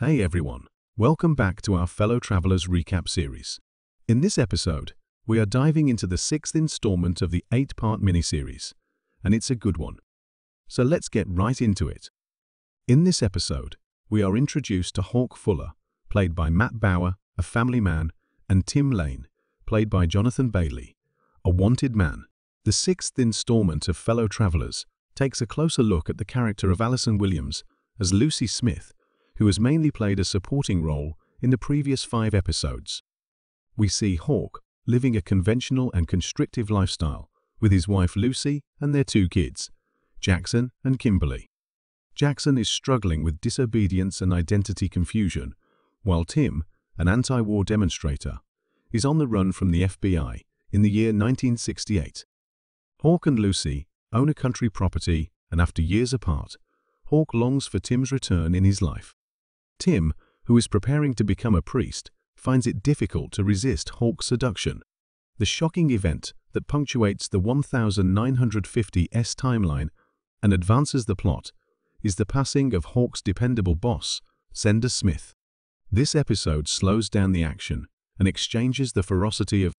Hey everyone, welcome back to our Fellow Travelers Recap series. In this episode, we are diving into the sixth installment of the eight-part miniseries, and it's a good one. So let's get right into it. In this episode, we are introduced to Hawk Fuller, played by Matt Bomer, a family man, and Tim Lane, played by Jonathan Bailey, a wanted man. The sixth installment of Fellow Travelers takes a closer look at the character of Allison Williams as Lucy Smith, who has mainly played a supporting role in the previous five episodes. We see Hawk living a conventional and constrictive lifestyle with his wife Lucy and their two kids, Jackson and Kimberly. Jackson is struggling with disobedience and identity confusion, while Tim, an anti-war demonstrator, is on the run from the FBI in the year 1968. Hawk and Lucy own a country property, and after years apart, Hawk longs for Tim's return in his life. Tim, who is preparing to become a priest, finds it difficult to resist Hawk's seduction. The shocking event that punctuates the 1950s timeline and advances the plot is the passing of Hawk's dependable boss, Senator Smith. This episode slows down the action and exchanges the ferocity of